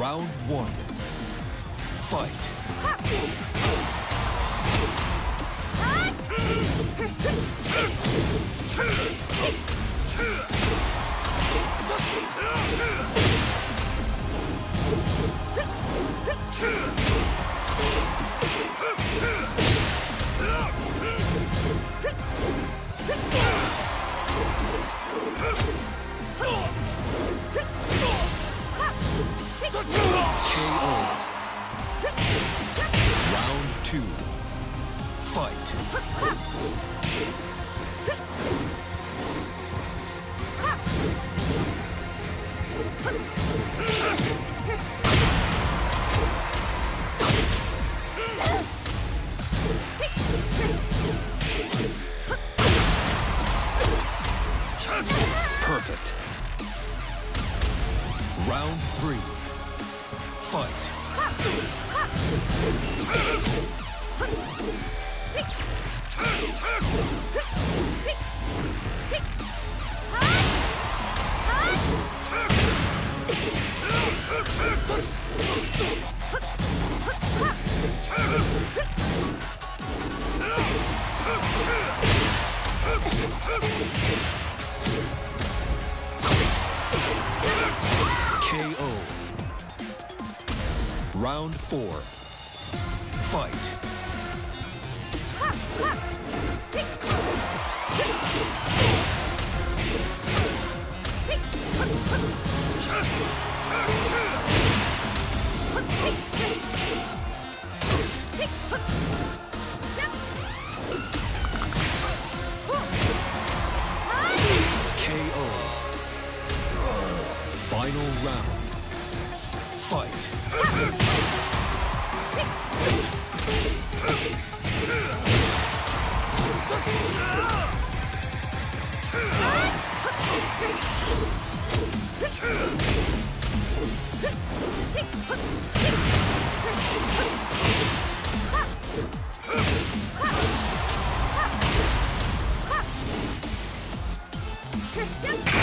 Round one. Fight. KO. Round two. Fight. Perfect. Round three. Fight. Round four. Fight. KO. Final round fight!